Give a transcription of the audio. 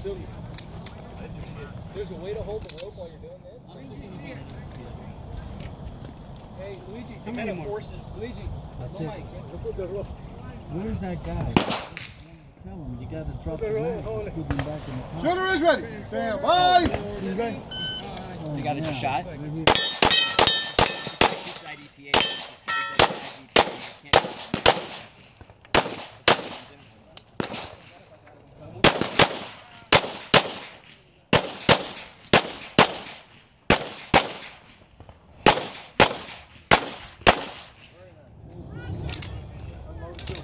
So, there's a way to hold the rope while you're doing this? Hey, Luigi, How many more? forces. Luigi, That's come it. on, you Where's that guy? Tell him you gotta drop the mag. Just put him back in the car. Shooter is ready. Stand by. He's ready. Oh, You got yeah. a shot? Maybe- Shoots IDPA.